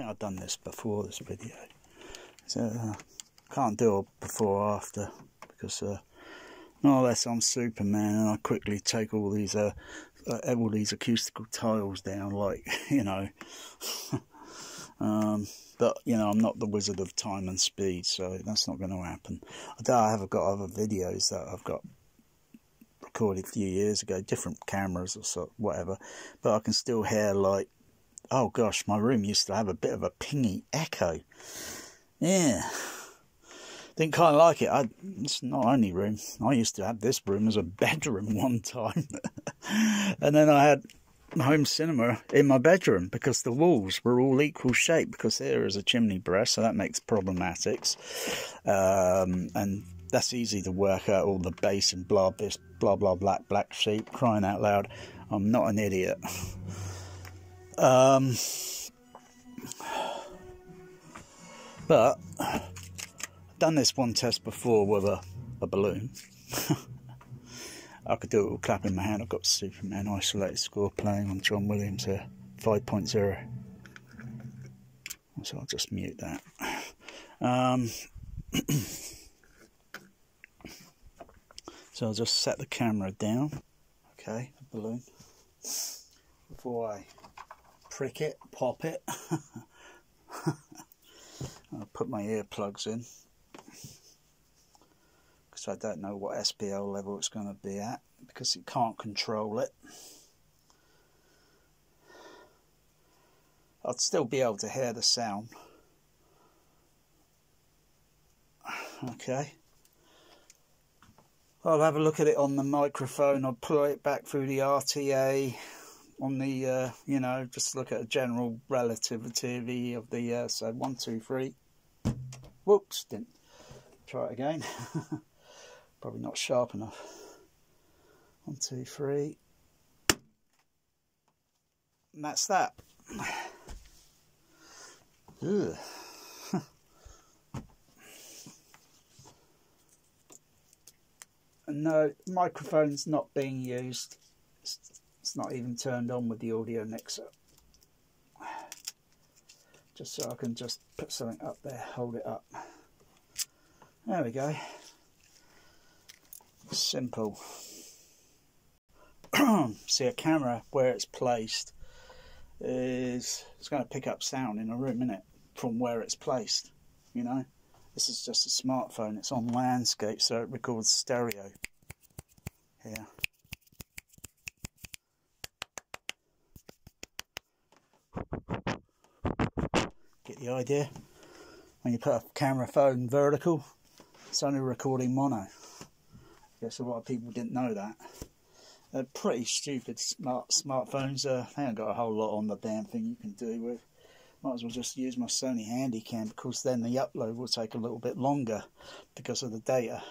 think I've done this before this video. So uh, can't do it before or after because uh, unless I'm Superman and I quickly take all these uh, uh, all these acoustical tiles down, like you know. um, but you know, I'm not the wizard of time and speed, so that's not going to happen. I have got other videos that I've got recorded a few years ago, different cameras or so, whatever, but I can still hear like, oh gosh, my room used to have a bit of a pingy echo. Yeah, didn't kind of like it. I, it's not only room. I used to have this room as a bedroom one time, and then I had home cinema in my bedroom because the walls were all equal shape because there is a chimney breast, so that makes problematics. Um, and that's easy to work out all the base and blah this blah blah black black sheep crying out loud. I'm not an idiot. Um, but I've done this one test before with a, a balloon. I could do it with clapping my hand. I've got Superman isolated score playing on John Williams here, 5.0. So I'll just mute that. Um, so I'll just set the camera down. Okay, balloon. Before I pop it. I'll put my earplugs in because I don't know what SPL level it's going to be at because it can't control it. I'd still be able to hear the sound. Okay. I'll have a look at it on the microphone. I'll pull it back through the RTA on the, uh, you know, just look at a general relativity of the, uh, so one, two, three. Whoops, didn't try it again. Probably not sharp enough. One, two, three. And that's that. Ugh. no, microphone's not being used. It's, not even turned on with the audio mixer. Just so I can just put something up there, hold it up. There we go simple. See a camera where it's placed is it's going to pick up sound in a room, is it from where it's placed. You know, this is just a smartphone. It's on landscape, so it records stereo. Here. The idea? When you put a camera phone vertical, it's only recording mono. I Guess a lot of people didn't know that. They're pretty stupid smart smartphones. Uh, they haven't got a whole lot on the damn thing you can do with. Might as well just use my Sony Handycam because then the upload will take a little bit longer because of the data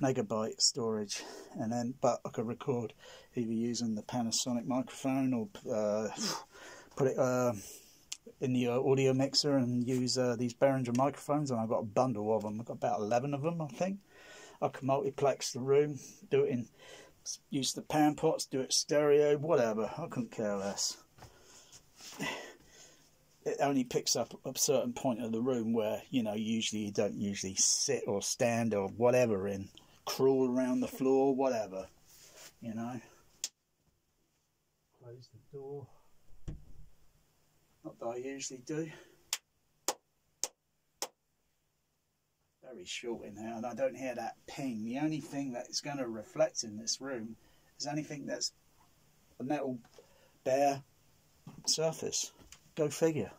megabyte storage and then but I could record either using the Panasonic microphone or uh, put it uh, in the uh, audio mixer and use uh, these Behringer microphones and I've got a bundle of them I've got about 11 of them I think I can multiplex the room, do it in, use the pan pots, do it stereo, whatever. I couldn't care less. It only picks up a certain point of the room where, you know, usually you don't usually sit or stand or whatever in, crawl around the floor, whatever, you know. Close the door. Not that I usually do. very short in here and I don't hear that ping. The only thing that is going to reflect in this room is anything that's a metal bare surface. Go figure,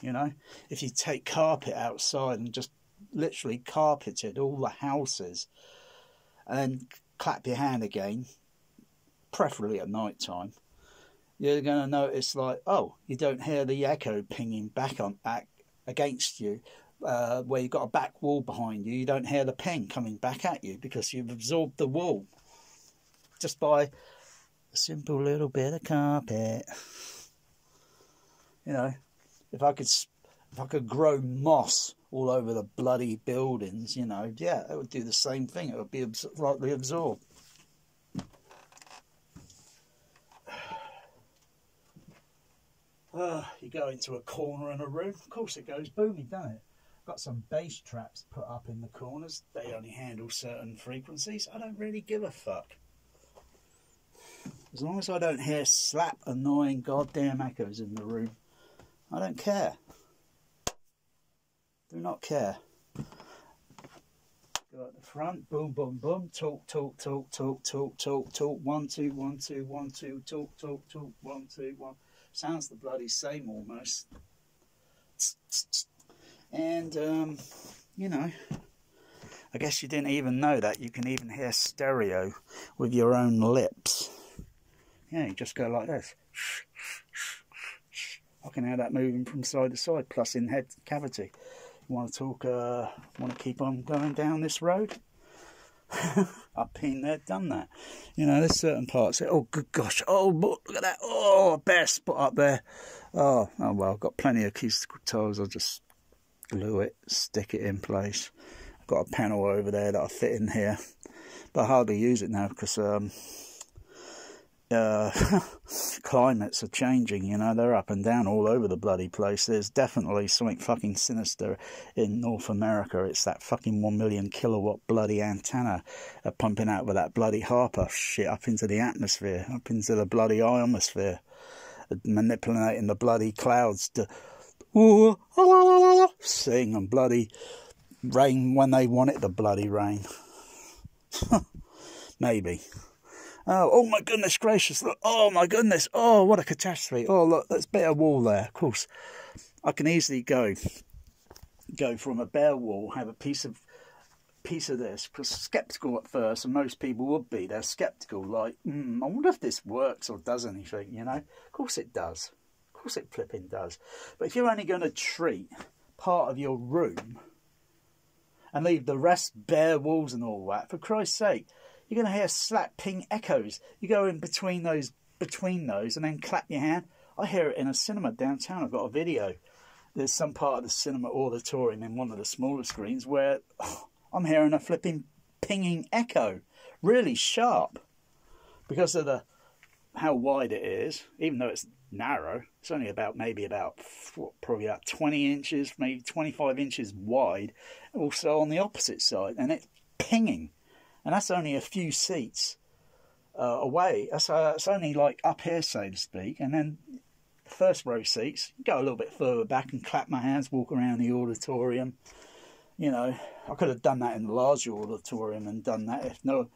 you know. If you take carpet outside and just literally carpeted all the houses and then clap your hand again, preferably at night time, you're going to notice like, oh, you don't hear the echo pinging back on back against you uh, where you've got a back wall behind you, you don't hear the ping coming back at you because you've absorbed the wall just by a simple little bit of carpet. You know, if I could, if I could grow moss all over the bloody buildings, you know, yeah, it would do the same thing. It would be abs- rightly absorbed. Uh, you go into a corner in a room, of course it goes booming, doesn't it? Got some bass traps put up in the corners. They only handle certain frequencies. I don't really give a fuck. As long as I don't hear slap annoying goddamn echoes in the room, I don't care. Do not care. Go at the front, boom, boom, boom, talk, talk, talk, talk, talk, talk, talk, one, two, one, two, one, two, talk, talk, talk, one, two, one. Sounds the bloody same almost. And, um, you know, I guess you didn't even know that you can even hear stereo with your own lips. Yeah, you just go like this. I can hear that moving from side to side, plus in head cavity. You want to talk, uh, want to keep on going down this road? I've been there, done that. You know, there's certain parts that, oh, good gosh, oh, look at that, oh, bare spot up there. Oh, oh well, I've got plenty of acoustical tiles. I'll just glue it, stick it in place. I've got a panel over there that I fit in here, but I hardly use it now because um, uh, climates are changing, you know, they're up and down all over the bloody place. There's definitely something fucking sinister in North America. It's that fucking one million kilowatt bloody antenna uh, pumping out with that bloody Harper shit up into the atmosphere, up into the bloody ionosphere, uh, manipulating the bloody clouds to ooh, sing and bloody rain when they want it, the bloody rain. Maybe. Oh, oh my goodness gracious, look, oh my goodness, oh, what a catastrophe. Oh, look, bit of wall there. Of course, I can easily go go from a bare wall, have a piece of piece of this, because skeptical at first, and most people would be. They're skeptical, like, mm, I wonder if this works or does anything, you know? Of course it does. Of course it flipping does. But if you're only going to treat part of your room and leave the rest bare walls and all that, for Christ's sake, you're going to hear slap ping echoes. You go in between those, between those, and then clap your hand. I hear it in a cinema downtown. I've got a video. There's some part of the cinema auditorium in one of the smaller screens where oh, I'm hearing a flipping pinging echo, really sharp, because of the how wide it is. Even though it's narrow, it's only about maybe about what, probably about 20 inches, maybe 25 inches wide. Also on the opposite side, and it's pinging and that's only a few seats uh, away. That's, uh, only like up here, so to speak. And then the first row seats, go a little bit further back and clap my hands, walk around the auditorium. You know, I could have done that in the larger auditorium and done that if no,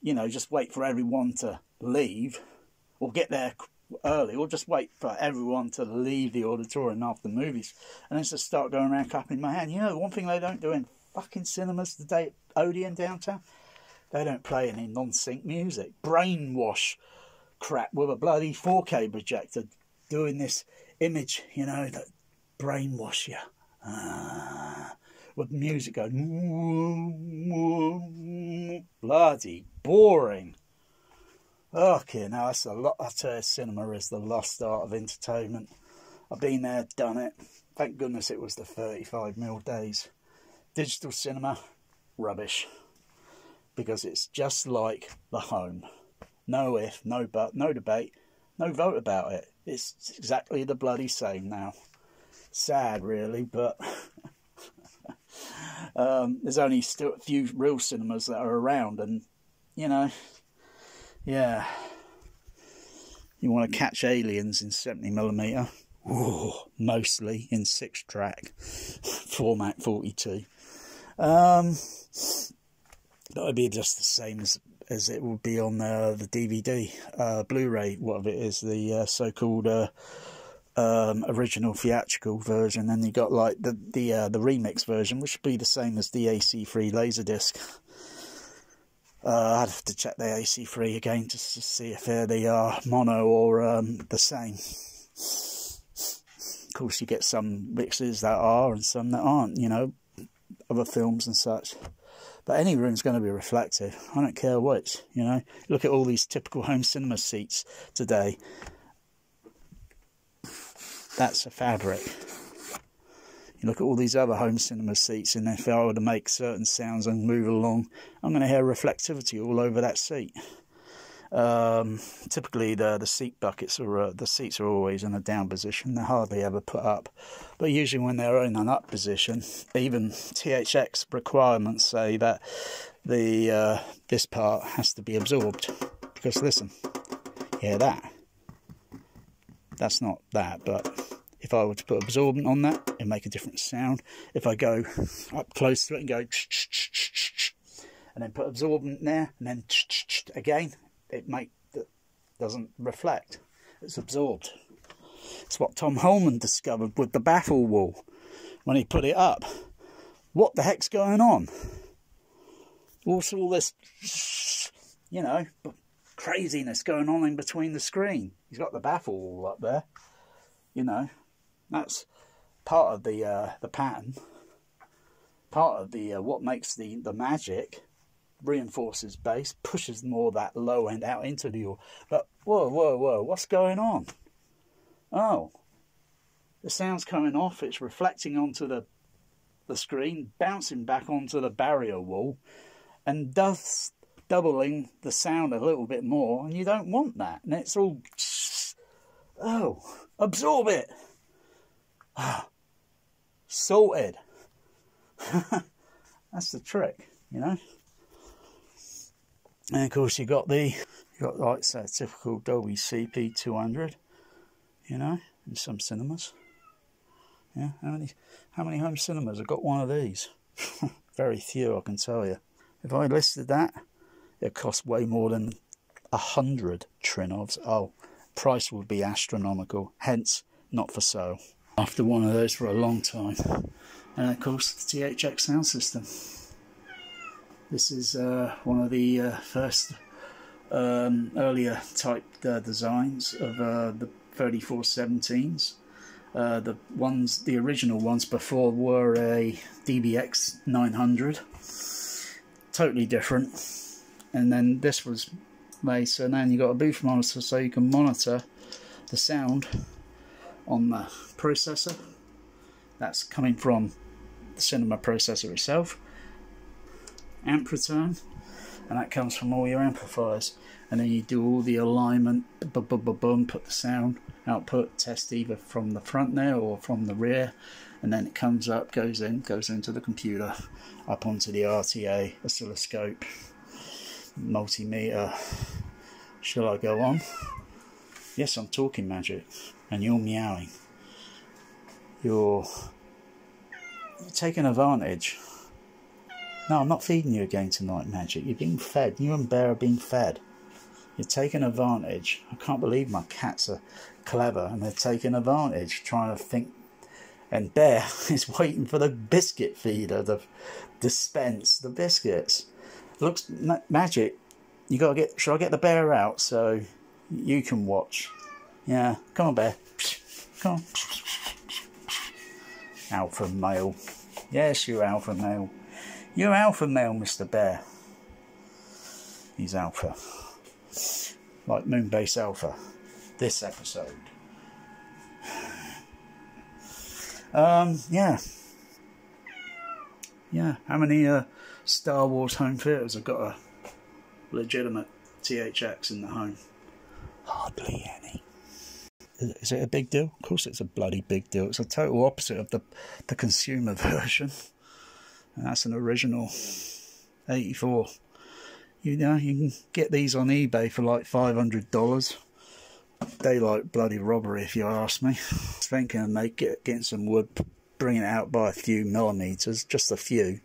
you know, just wait for everyone to leave or get there early or just wait for everyone to leave the auditorium after the movies and then just start going around clapping my hand. You know, one thing they don't do in fucking cinemas today Odeon downtown, they don't play any non-sync music. Brainwash crap with a bloody 4K projector doing this image, you know, that brainwash you. Ah, with music going, bloody boring. Okay, now that's a lot. I tell you, cinema is the lost art of entertainment. I've been there, done it. Thank goodness it was the 35 mil days. Digital cinema, rubbish because it's just like the home. No if, no but, no debate, no vote about it. It's exactly the bloody same now. Sad, really, but um, there's only still a few real cinemas that are around, and you know, yeah. You want to catch aliens in 70 millimeter? mostly in six track format 42. Um, that would be just the same as as it would be on uh, the DVD, uh, Blu-ray, whatever it is, the uh, so-called uh, um, original theatrical version. Then you got like the the uh, the remix version, which would be the same as the AC3 Laserdisc. Uh, I'd have to check the AC3 again to see if they are mono or um, the same. Of course, you get some mixes that are and some that aren't. You know, other films and such. But any room's going to be reflective. I don't care which, you know. Look at all these typical home cinema seats today. That's a fabric. You look at all these other home cinema seats, and if I were to make certain sounds and move along, I'm going to hear reflectivity all over that seat. Um, typically, the the seat buckets are uh, the seats are always in a down position. They're hardly ever put up, but usually when they're in an up position, even THX requirements say that the uh, this part has to be absorbed. Because listen, hear that? That's not that, but if I were to put absorbent on that, it'd make a different sound. If I go up close to it and go and then put absorbent there and then again, it make that doesn't reflect. It's absorbed. It's what Tom Holman discovered with the baffle wall when he put it up. What the heck's going on? What's all this, you know, craziness going on in between the screen? He's got the baffle wall up there. You know, that's part of the uh, the pattern. Part of the uh, what makes the the magic reinforces bass, pushes more that low end out into the room. But whoa, whoa, whoa, what's going on? Oh, the sound's coming off, it's reflecting onto the the screen, bouncing back onto the barrier wall, and thus doubling the sound a little bit more, and you don't want that. And it's all oh, absorb it. Sorted. That's the trick, you know. And of course, you got the you got like say typical Dolby CP 200, you know, in some cinemas. Yeah, how many how many home cinemas have got one of these? Very few, I can tell you. If I listed that, it costs way more than a hundred Trinnovs. Oh, price would be astronomical. Hence, not for sale. After one of those for a long time, and of course the THX sound system. This is uh, one of the uh, first um, earlier type uh, designs of uh, the 3417s. Uh, the ones, the original ones before were a DBX 900, totally different. And then this was made so now you got a booth monitor so you can monitor the sound on the processor. That's coming from the cinema processor itself amp return and that comes from all your amplifiers. And then you do all the alignment boom, boom, boom, boom, put the sound output test either from the front there or from the rear. And then it comes up goes in goes into the computer up onto the RTA oscilloscope multimeter. Shall I go on? Yes I'm talking magic and you're meowing. You're, you're taking advantage no, I'm not feeding you again tonight, Magic. You're being fed. You and Bear are being fed. You're taking advantage. I can't believe my cats are clever and they're taking advantage, trying to think. And Bear is waiting for the biscuit feeder to dispense the biscuits. Looks magic. You gotta get. Should I get the bear out so you can watch? Yeah, come on, Bear. Come on. Alpha male. Yes, you alpha male. You're alpha male, Mr. Bear. He's alpha. Like Moonbase Alpha. This episode. Um, yeah. Yeah, how many uh, Star Wars home theatres have got a legitimate THX in the home? Hardly any. Is it a big deal? Of course, it's a bloody big deal. It's a total opposite of the the consumer version. That's an original 84. You know, you can get these on eBay for like $500. Daylight bloody robbery, if you ask me. Thinking of make it, getting some wood, bringing it out by a few millimeters, just a few,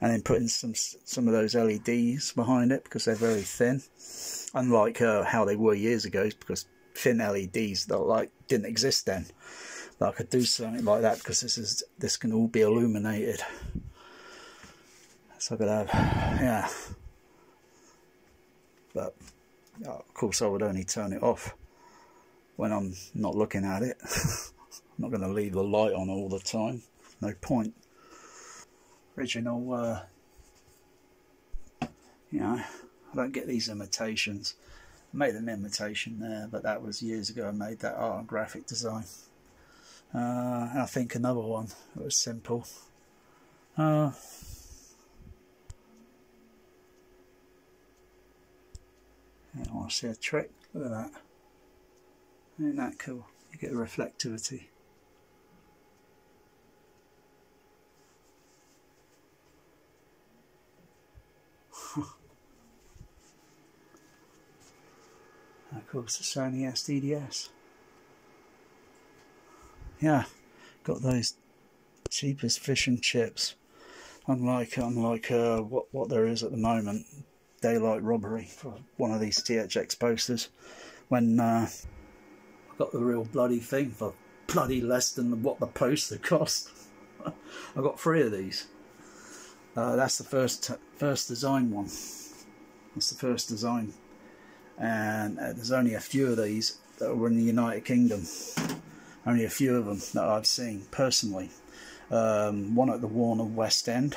and then putting some some of those LEDs behind it because they're very thin. Unlike uh, how they were years ago, because thin LEDs that like didn't exist then. But I could do something like that because this is this can all be illuminated. So I could have, yeah. But of course, I would only turn it off when I'm not looking at it. I'm not going to leave the light on all the time. No point. Original, uh, you know, I don't get these imitations. I made an imitation there, but that was years ago. I made that art and graphic design. Uh, I think another one that was simple. Uh, You want to see a trick? Look at that. Isn't that cool? You get reflectivity. of course, the Sony SDDS. Yeah, got those cheapest fish and chips. Unlike unlike uh, what what there is at the moment, daylight robbery for one of these THX posters. When uh, I got the real bloody thing for bloody less than what the poster cost. I got three of these. Uh, that's the first first design one. That's the first design, and uh, there's only a few of these that were in the United Kingdom. Only a few of them that I've seen personally. Um, one at the Warner West End,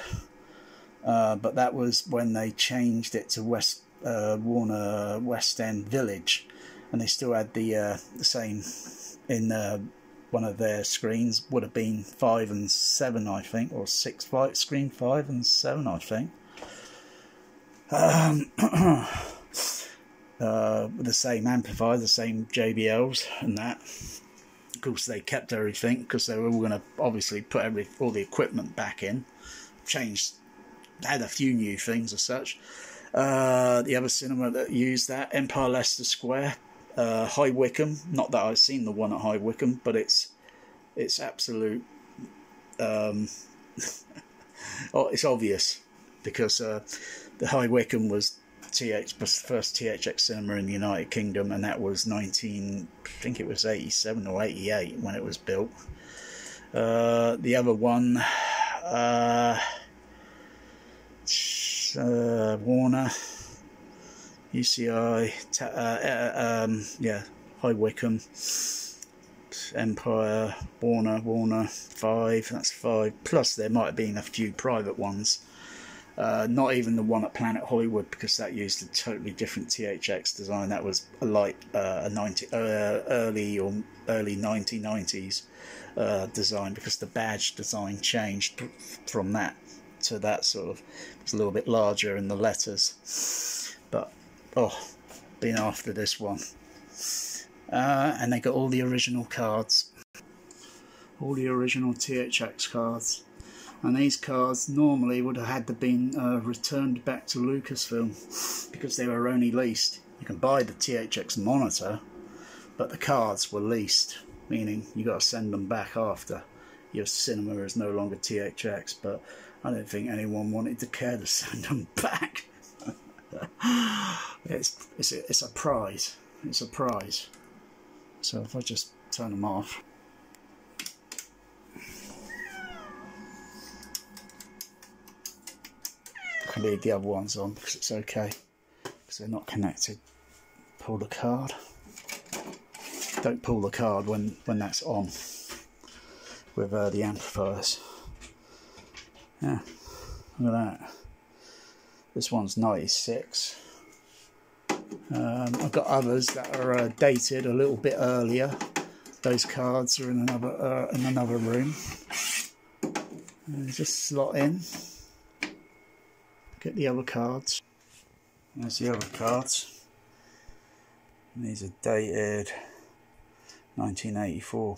uh, but that was when they changed it to West uh, Warner West End Village, and they still had the uh, the same in uh, one of their screens would have been five and seven, I think, or six five screen five and seven, I think. Um, uh, the same amplifier, the same JBLs, and that. Of course, they kept everything because they were all going to obviously put every all the equipment back in, changed, had a few new things as such. Uh, the other cinema that used that, Empire Leicester Square, uh, High Wycombe. Not that I've seen the one at High Wycombe, but it's it's absolute. Um, oh, it's obvious because uh, the High Wycombe was TH first THX cinema in the United Kingdom, and that was 19. I think it was 87 or 88 when it was built. Uh, the other one, uh, uh, Warner UCI, uh, uh, um, yeah, High Wycombe, Empire, Warner, Warner, five, that's five. Plus, there might have been a few private ones. Uh, not even the one at Planet Hollywood because that used a totally different THX design. That was a light, uh, a 90, uh, early or early 1990s uh, design because the badge design changed from that to that sort of. it's a little bit larger in the letters, but oh, been after this one. Uh, and they got all the original cards, all the original THX cards. And these cards normally would have had to been uh, returned back to Lucasfilm because they were only leased. You can buy the THX monitor, but the cards were leased, meaning you got to send them back after. Your cinema is no longer THX, but I don't think anyone wanted to care to send them back. it's it's a, it's a prize. It's a prize. So if I just turn them off. I can leave the other ones on because it's okay because they're not connected. Pull the card. Don't pull the card when when that's on with uh, the amplifiers. Yeah, look at that. This one's 96. Um, I've got others that are uh, dated a little bit earlier. Those cards are in another uh, in another room. And just slot in. Get the other cards. There's the other cards. And these are dated 1984.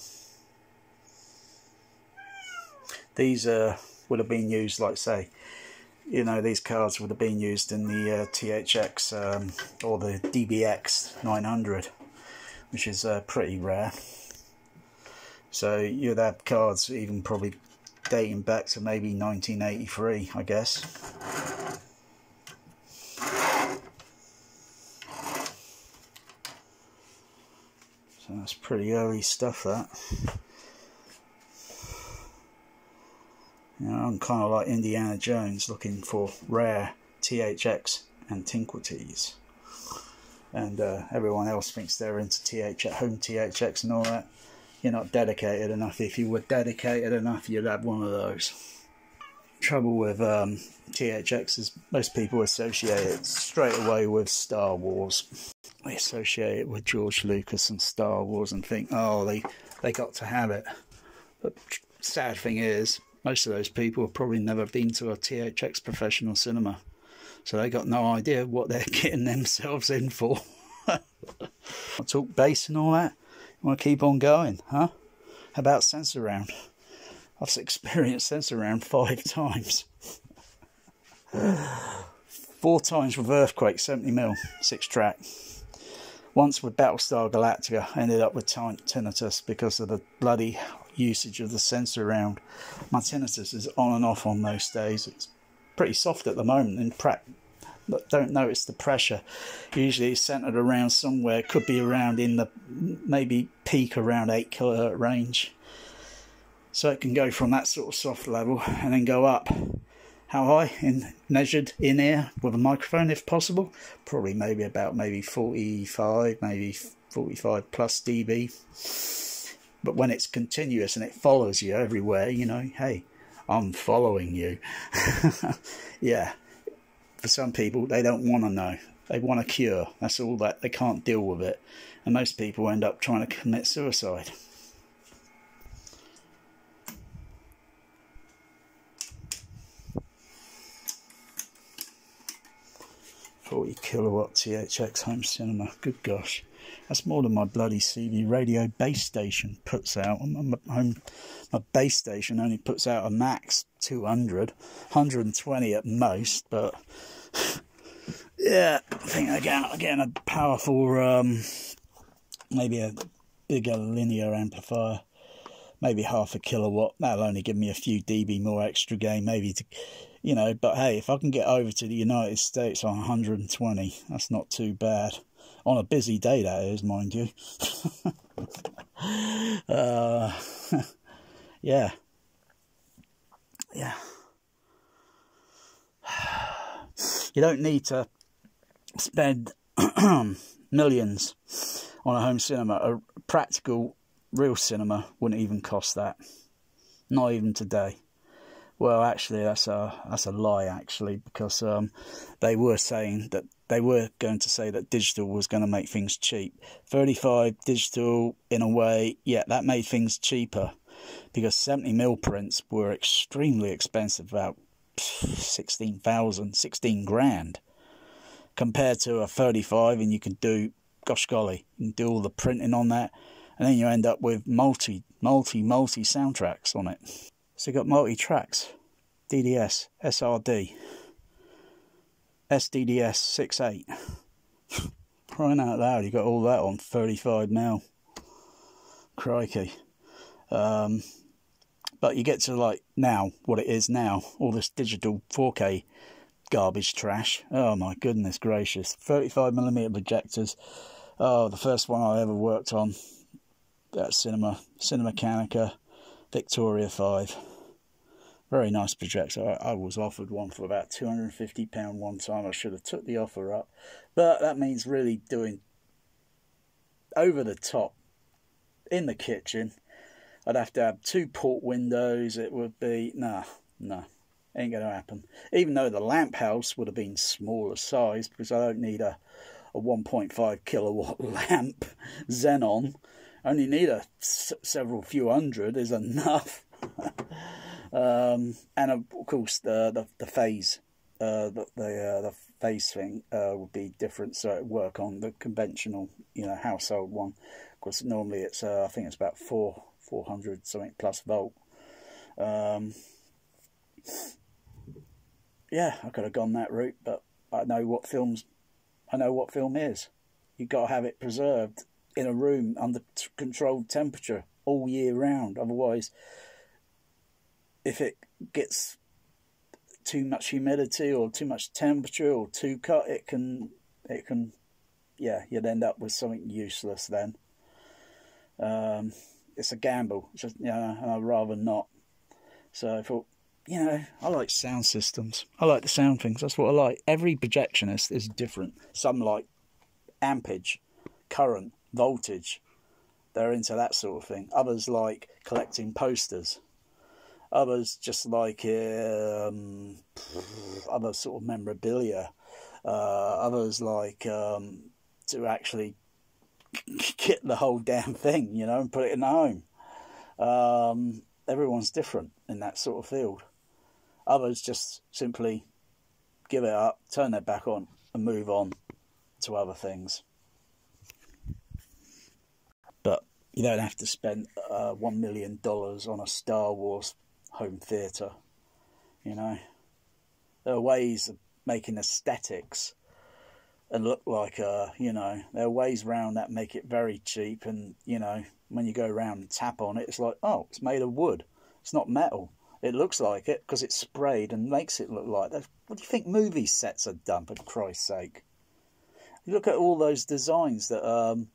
These uh, would have been used, like say, you know these cards would have been used in the uh, THX um, or the DBX 900 which is uh, pretty rare. So you'd have cards even probably dating back to maybe 1983 I guess. So that's pretty early stuff that You know, I'm kind of like Indiana Jones looking for rare THX antiquities. And uh, everyone else thinks they're into THX, home THX and all that. You're not dedicated enough. If you were dedicated enough, you'd have one of those. Trouble with um, THX is most people associate it straight away with Star Wars. They associate it with George Lucas and Star Wars and think, oh, they, they got to have it. But sad thing is, most of those people have probably never been to a THX professional cinema. So they got no idea what they're getting themselves in for. I talk bass and all that. You want to keep on going, huh? How about Sensurround? I've experienced Sensurround five times. Four times with Earthquake, 70 mil, six track. Once with Battlestar Galactica, ended up with tinnitus because of the bloody usage of the Sensurround. My tinnitus is on and off on most days. It's pretty soft at the moment. In prep, don't notice the pressure. Usually it's centered around somewhere. it Could be around in the maybe peak around eight kilohertz range. So it can go from that sort of soft level and then go up. How high? In measured in air with a microphone, if possible. Probably maybe about maybe 45, maybe 45 plus dB. But when it's continuous and it follows you everywhere, you know, hey, I'm following you. yeah. For some people, they don't want to know. They want a cure. That's all that. They can't deal with it. And most people end up trying to commit suicide. 40 kilowatt THX home cinema. Good gosh. That's more than my bloody CB radio base station puts out. My, my base station only puts out a max 200, 120 at most, but yeah, I think again, again a powerful, um, maybe a bigger linear amplifier, maybe half a kilowatt. That'll only give me a few dB more extra gain, maybe to you know, but hey, if I can get over to the United States on 120, that's not too bad. On a busy day, that is, mind you. uh, yeah. Yeah. You don't need to spend millions on a home cinema. A practical, real cinema wouldn't even cost that. Not even today. Well, actually, that's a that's a lie. Actually, because um, they were saying that they were going to say that digital was going to make things cheap. Thirty-five digital, in a way, yeah, that made things cheaper, because seventy mil prints were extremely expensive, about 16,000, 16 grand, compared to a thirty-five, and you can do, gosh golly, you can do all the printing on that, and then you end up with multi, multi, multi soundtracks on it. So you've got multi-tracks, DTS, SRD, SDDS 68. Crying out loud, you got all that on 35 mil. Crikey. Um, but you get to like now, what it is now, all this digital 4K garbage trash. Oh my goodness gracious. 35mm projectors. Oh, the first one I ever worked on. That cinema, Cinemeccanica Victoria 5. Very nice projector. I, I was offered one for about £250 one time. I should have took the offer up. But that means really doing over the top in the kitchen. I'd have to have two port windows. It would be, nah, nah, ain't going to happen. Even though the lamp house would have been smaller size because I don't need a, a 1.5 kilowatt lamp Xenon. I only need a s- several few hundred is enough. Um, and of course, the the, the phase, uh, the the, uh, the phase thing uh, would be different. So it work on the conventional, you know, household one. Of course, normally it's uh, I think it's about four four hundred something plus volt. Um, yeah, I could have gone that route, but I know what films. I know what film is. You've got to have it preserved in a room under controlled temperature all year round. Otherwise, if it gets too much humidity or too much temperature or too cut, it can it can yeah you'd end up with something useless then. Um, it's a gamble, know, and I'd rather not. So I thought, you know, I like sound systems. I like the sound things. That's what I like. Every projectionist is different. Some like ampage, current, voltage. They're into that sort of thing. Others like collecting posters Others just like um, other sort of memorabilia. Uh, others like um, to actually get the whole damn thing, you know, and put it in the home. Um, everyone's different in that sort of field. Others just simply give it up, turn their back on, and move on to other things. But you don't have to spend uh, $1 million on a Star Wars home theatre, you know. There are ways of making aesthetics and look like a, you know, there are ways around that make it very cheap. And, you know, when you go around and tap on it, it's like, oh, it's made of wood. It's not metal. It looks like it because it's sprayed and makes it look like that. What do you think movie sets are done, for Christ's sake? You look at all those designs that um,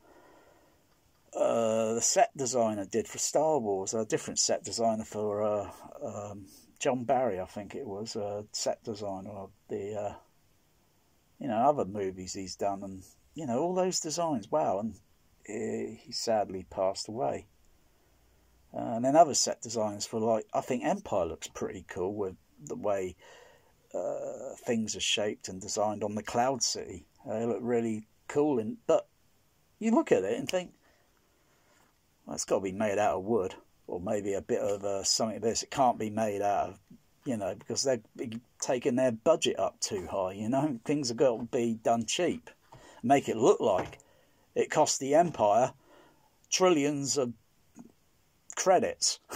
uh, the set designer did for Star Wars, a different set designer for uh, um, John Barry, I think it was, a set designer of the, uh, you know, other movies he's done, and you know all those designs. Wow, and he, he sadly passed away. Uh, and then other set designs for like I think Empire looks pretty cool with the way uh, things are shaped and designed on the Cloud City. They look really cool, and but you look at it and think, well, it's got to be made out of wood, or maybe a bit of uh, something. This it can't be made out of, you know, because they're taking their budget up too high. You know, things have got to be done cheap, make it look like it cost the Empire trillions of credits.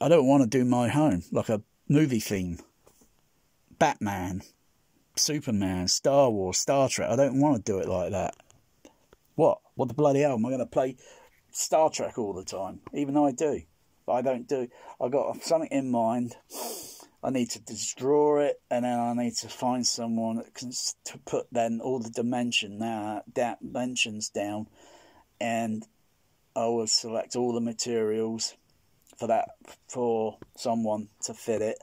I don't want to do my home like a movie theme. Batman, Superman, Star Wars, Star Trek. I don't want to do it like that. What? What the bloody hell? Am I going to play Star Trek all the time? Even though I do. But I don't do. I've got something in mind. I need to draw it, and then I need to find someone that can to put then all the dimension now dimensions down, and I will select all the materials for that for someone to fit it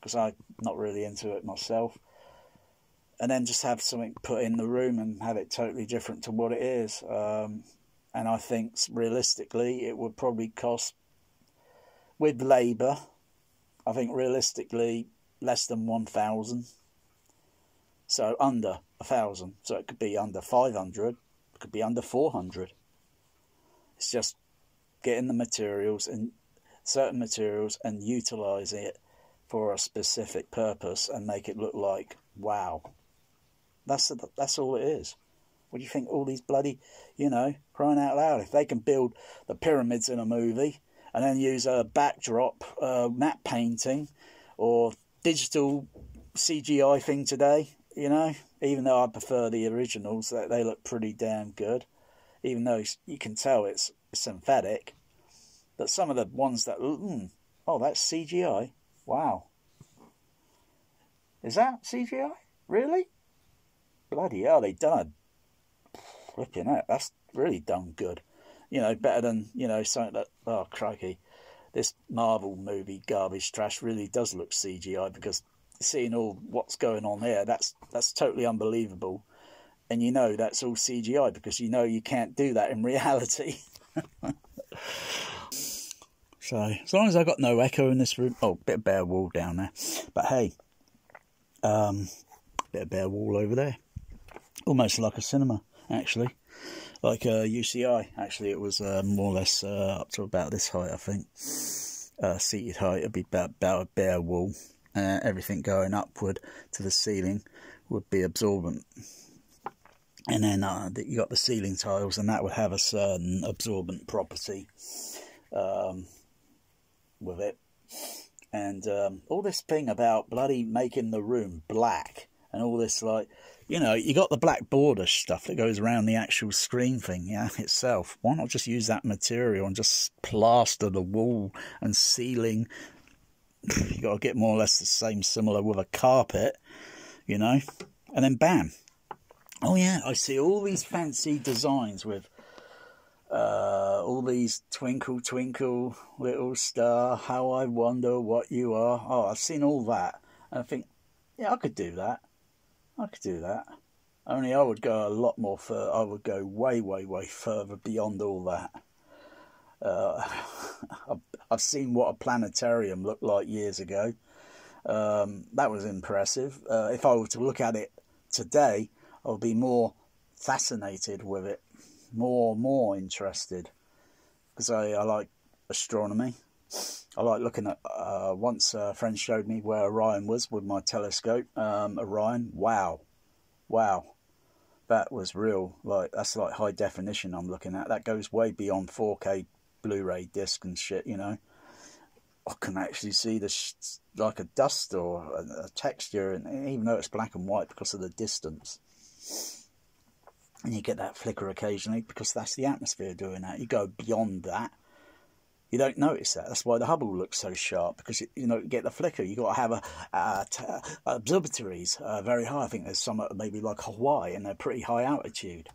because I'm not really into it myself. And then just have something put in the room and have it totally different to what it is. Um, and I think realistically, it would probably cost with labour. I think realistically less than one thousand. So under a thousand. So it could be under five hundred. It could be under four hundred. It's just getting the materials and certain materials and utilizing it for a specific purpose and make it look like wow. That's that's all it is. What do you think? All these bloody, you know, crying out loud. If they can build the pyramids in a movie and then use a backdrop, uh, matte painting, or digital CGI thing today, you know, even though I prefer the originals, they, they look pretty damn good even though you can tell it's synthetic. But some of the ones that, mm, oh, that's CGI. Wow. Is that CGI? Really? Bloody hell, they done a flipping out. That's really done good. You know, better than, you know, something that, oh, crikey. This Marvel movie, Garbage Trash, really does look CGI because seeing all what's going on here, that's that's totally unbelievable and you know that's all CGI because you know you can't do that in reality. so as long as I've got no echo in this room, oh, bit of bare wall down there, but hey, um, bit of bare wall over there, almost like a cinema actually, like a UCI. Actually, it was uh, more or less uh, up to about this height, I think. Uh, seated height, it'd be about, about a bare wall. Uh, everything going upward to the ceiling would be absorbent and then uh, you got the ceiling tiles, and that would have a certain absorbent property um, with it. And um, all this thing about bloody making the room black, and all this like, you know, you got the black border stuff that goes around the actual screen thing, yeah, itself. Why not just use that material and just plaster the wall and ceiling? You got to get more or less the same, similar with a carpet, you know, and then bam, Oh yeah, I see all these fancy designs with uh, all these twinkle twinkle little star. How I wonder what you are. Oh, I've seen all that, and I think, yeah, I could do that. I could do that. Only I would go a lot more further. I would go way, way, way further beyond all that. Uh, I've seen what a planetarium looked like years ago. Um, that was impressive. Uh, if I were to look at it today, I would be more fascinated with it, more more interested, because I, I like astronomy. I like looking at. Uh, once a friend showed me where Orion was with my telescope. Um, Orion, wow, wow, that was real. Like that's like high definition. I'm looking at. That goes way beyond 4K Blu-ray disc and shit. You know, I can actually see the sh- like a dust or a, a texture, and even though it's black and white because of the distance and you get that flicker occasionally because that's the atmosphere doing that. You go beyond that, you don't notice that. That's why the Hubble looks so sharp because you, know get the flicker. You got to have a, a, a observatories uh, very high. I think there's some maybe like Hawaii and they're pretty high altitude,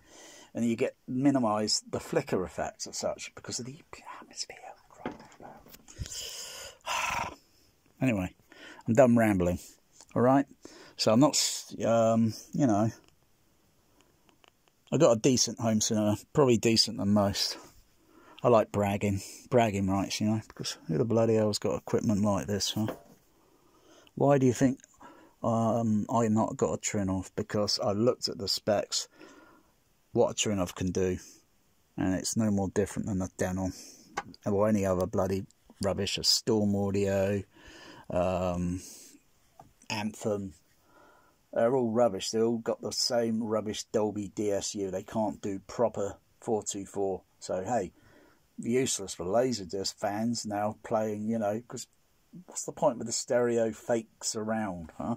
and you get minimise the flicker effects as such because of the atmosphere. anyway, I'm done rambling. All right, so I'm not, um, you know. I got a decent home cinema, probably decent than most. I like bragging, bragging rights, you know, because who the bloody hell's got equipment like this, huh? Why do you think um, I not got a Trinnov? Because I looked at the specs, what a Trinnov can do, and it's no more different than a Denon or any other bloody rubbish, a Storm Audio, um, Anthem, they're all rubbish. They all got the same rubbish Dolby DSU. They can't do proper 424. So, hey, useless for Laserdisc fans now playing, you know, because what's the point with the stereo fake surround, huh?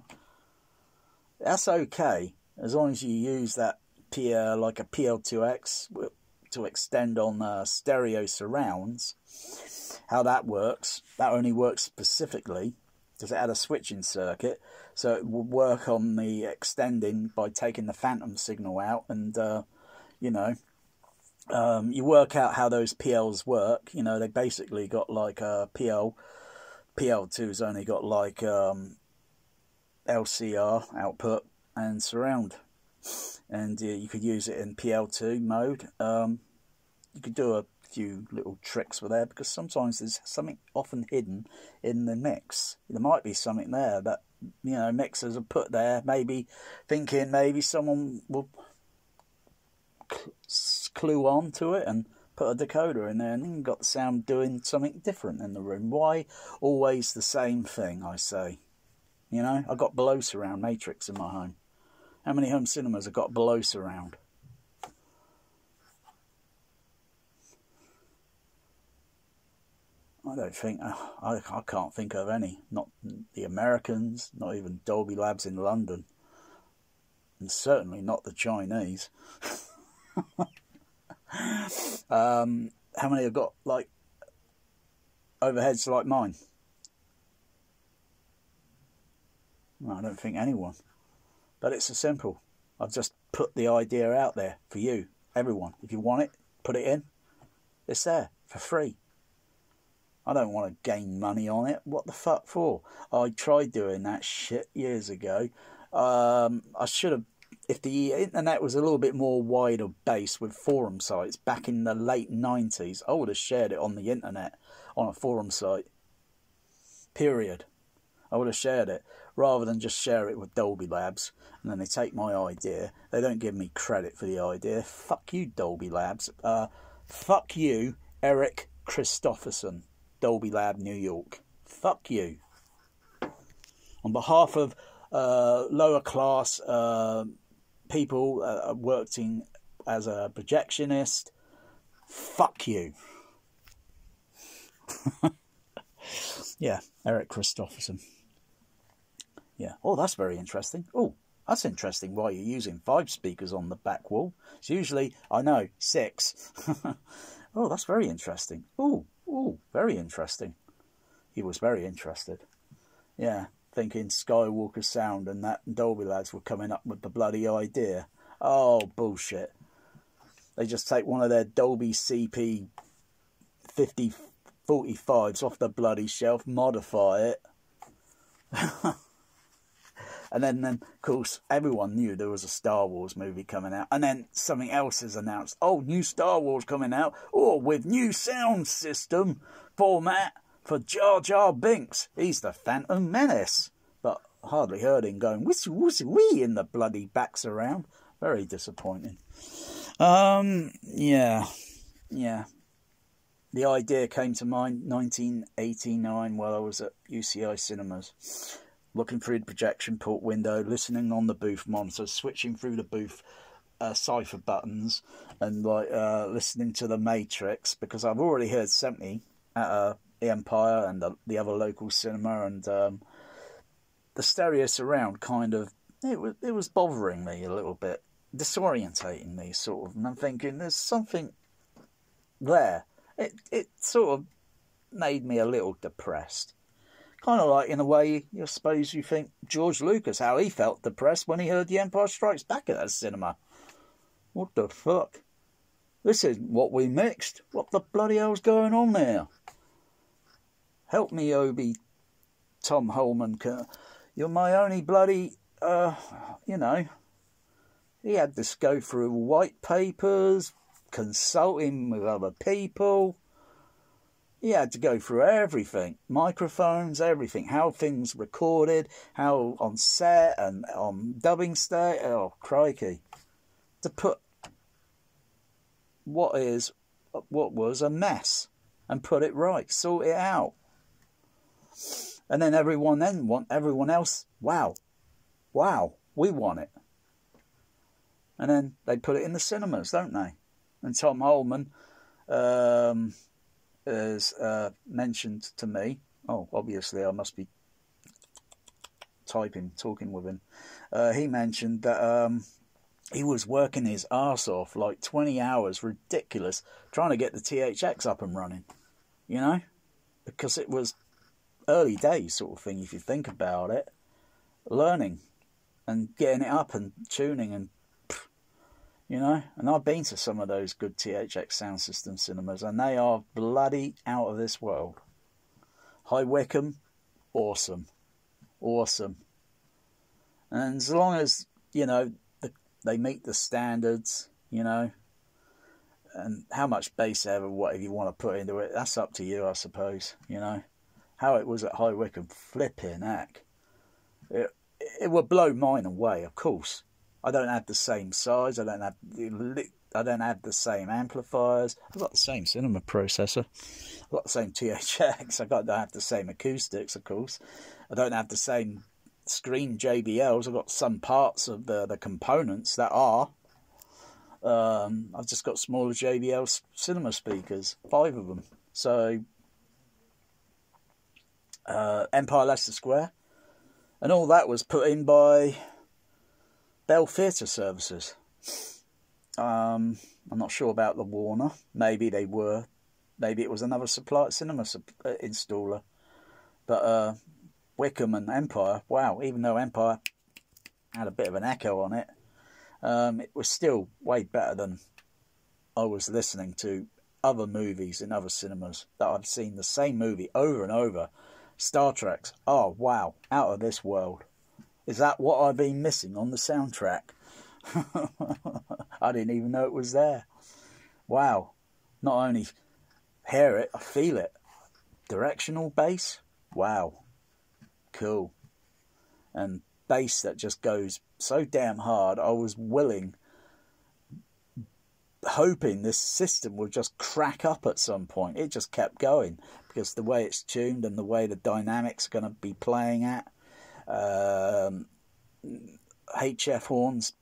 That's okay as long as you use that PL, like a PL2X to extend on uh, stereo surrounds. How that works, that only works specifically because it had a switching circuit so it would work on the extending by taking the phantom signal out, and uh, you know, um, you work out how those PLs work. You know, they basically got like a PL. PL2's only got like um, LCR output and surround, and uh, you could use it in PL2 mode. Um, you could do a few little tricks with there because sometimes there's something often hidden in the mix. There might be something there that you know mixers are put there, maybe thinking maybe someone will clue on to it and put a decoder in there and got the sound doing something different in the room. Why always the same thing, I say? You know, I got below surround matrix in my home. How many home cinemas have got below surround? I don't think uh, I, I can't think of any. Not the Americans, not even Dolby Labs in London, and certainly not the Chinese. um, how many have got like overheads like mine? Well, I don't think anyone. But it's a simple. I've just put the idea out there for you, everyone. If you want it, put it in. It's there for free. I don't want to gain money on it. What the fuck for? I tried doing that shit years ago. Um, I should have, if the internet was a little bit more wider base with forum sites back in the late 90s, I would have shared it on the internet on a forum site. Period. I would have shared it rather than just share it with Dolby Labs and then they take my idea. They don't give me credit for the idea. Fuck you, Dolby Labs. Uh, fuck you, Eric Christopherson. Dolby Lab New York. Fuck you. On behalf of uh, lower class uh, people uh, working as a projectionist, fuck you. yeah, Eric Christopherson. Yeah. Oh, that's very interesting. Oh, that's interesting why you're using five speakers on the back wall. It's usually, I know, six. oh, that's very interesting. Oh, Oh, very interesting. He was very interested. Yeah, thinking Skywalker Sound and that Dolby lads were coming up with the bloody idea. Oh, bullshit. They just take one of their Dolby CP 5045s off the bloody shelf, modify it. And then, then, of course, everyone knew there was a Star Wars movie coming out. And then something else is announced. Oh, new Star Wars coming out. Oh, with new sound system format for Jar Jar Binks. He's the Phantom Menace. But hardly heard him going whistle, whistle, wee in the bloody back surround. Very disappointing. Um, yeah, yeah. the idea came to mind 1989 while I was at UCI Cinemas, looking through the projection port window, listening on the booth monitor, switching through the booth uh, cipher buttons, and like uh, listening to the Matrix because I've already heard something at uh, the Empire and the, the, other local cinema, and um, the stereo surround kind of it was it was bothering me a little bit, disorientating me sort of, and I'm thinking there's something there it it sort of made me a little depressed. Kind of like in a way, I suppose you think George Lucas how he felt depressed when he heard The Empire Strikes Back at that cinema. What the fuck? This isn't what we mixed. What the bloody hell's going on there? Help me, Obi. Tom Holman. You're my only bloody, uh, you know. He had to go through white papers, consulting with other people. He had to go through everything microphones, everything, how things recorded, how on set and on dubbing stage. Oh, crikey. To put what is, what was a mess and put it right, sort it out. And then everyone then want everyone else, wow, wow, we want it. And then they put it in the cinemas, don't they? and Tom Holman um, has uh, mentioned to me. Oh, obviously, I must be typing, talking with him. Uh, he mentioned that um, he was working his ass off like 20 hours, ridiculous, trying to get the THX up and running, you know, because it was early days sort of thing, if you think about it. Learning and getting it up and tuning and you know, and I've been to some of those good THX sound system cinemas, and they are bloody out of this world. High Wycombe, awesome, awesome. And as long as you know the, they meet the standards, you know, and how much bass ever, whatever you want to put into it, that's up to you, I suppose. You know, how it was at High Wycombe, flipping heck. It it would blow mine away, of course. I don't have the same size. I don't have the, I don't have the same amplifiers. I've got the same cinema processor. I've got the same THX. I got don't have the same acoustics, of course. I don't have the same screen JBLs. I've got some parts of the the components that are. Um, I've just got smaller JBL cinema speakers, five of them. So uh, Empire Leicester Square, and all that was put in by Bell Theatre Services. Um, I'm not sure about the Warner. Maybe they were. Maybe it was another supply cinema uh, installer. But uh, Wycombe and Empire, wow, even though Empire had a bit of an echo on it, um, it was still way better than I was listening to other movies in other cinemas that I've seen the same movie over and over. Star Trek's, oh wow, out of this world. Is that what I've been missing on the soundtrack? I didn't even know it was there. Wow. Not only hear it, I feel it. Directional bass? Wow. Cool. And bass that just goes so damn hard, I was willing, hoping this system would just crack up at some point. It just kept going because the way it's tuned and the way the dynamics are going to be playing at um, HF horns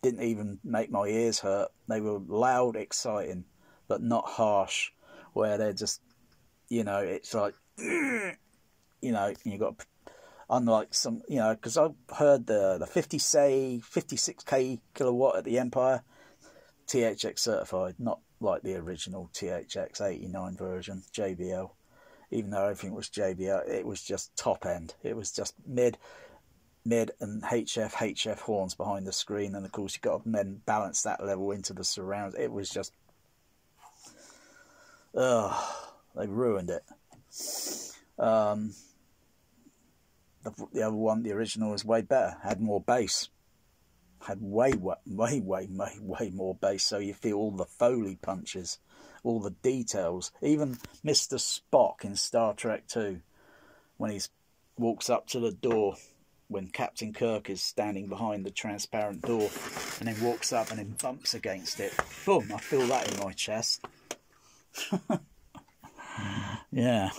didn't even make my ears hurt. They were loud, exciting, but not harsh. Where they're just, you know, it's like, you know, you got unlike some, you know, because I've heard the the 50 say 56k kilowatt at the Empire, THX certified, not like the original THX 89 version JBL even though everything was JBL, it was just top end. It was just mid, mid and HF, HF horns behind the screen, and of course you got to then balance that level into the surrounds. It was just, ugh, they ruined it. Um, the, the other one, the original, was way better. Had more bass. Had way, way, way, way, way, way more bass. So you feel all the foley punches all the details. Even Mr. Spock in Star Trek 2, when he walks up to the door, when Captain Kirk is standing behind the transparent door, and then walks up and then bumps against it. Boom, I feel that in my chest. Yeah,